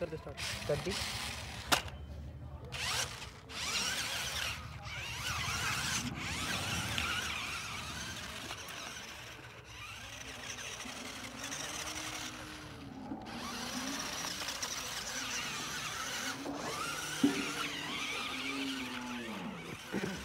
कर they start कर दी Thank